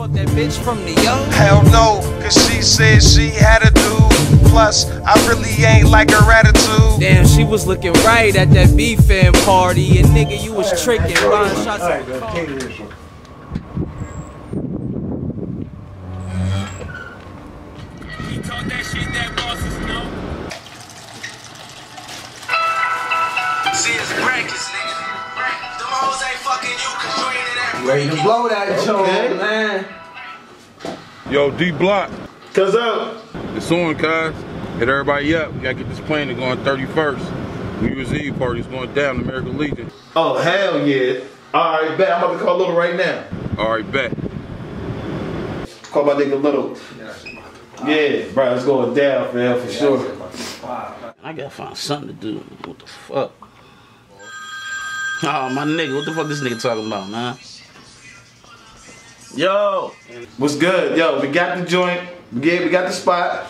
fuck that bitch from the young? Hell no, cause she said she had a dude. Plus, I really ain't like her attitude. Damn, she was looking right at that B-Fam party. And nigga, you was tricking, buying shots at the car. See, it's breakers, nigga. Them hoes ain't fucking you cause you ain't in that Ready to blow that joint, man. Yo, D Block, Cuz up. it's on, cuz. Hit everybody up. We gotta get this plane to go on 31st. New Year's Eve party's going down, American Legion. Oh hell yeah. Alright, bet. I'm about to call Little right now. All right, bet. Call my nigga Little. Yeah, bro, it's going down, fam, for sure. I gotta find something to do. What the fuck? Oh, my nigga, what the fuck is this nigga talking about, man? Yo, What's good? Yo, we got the joint. We get, we got the spot.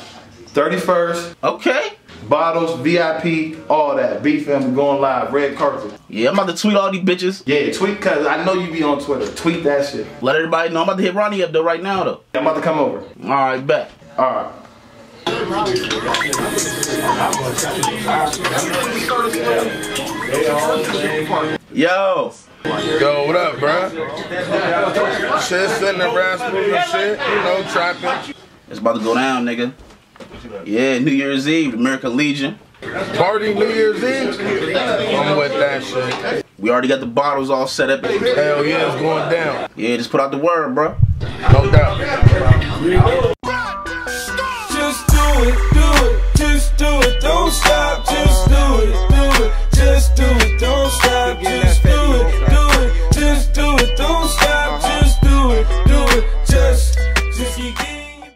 31st. okay. Bottles, VIP, all that. Beef and going live. Red carpet. Yeah, I'm about to tweet all these bitches. Yeah, tweet, cuz I know you be on Twitter. Tweet that shit. Let everybody know I'm about to hit Ronnie up though right now though. I'm about to come over. All right, bet. Alright. Yo, Yo, what up, bruh? Shit, sitting in Rascals and shit, you know, trapping. it's about to go down, nigga. Yeah, New Year's Eve, American Legion. Party New Year's Eve? I'm with that shit. We already got the bottles all set up. Hell yeah, it's going down. Yeah, just put out the word, bro. No doubt. Just do it, Yeah.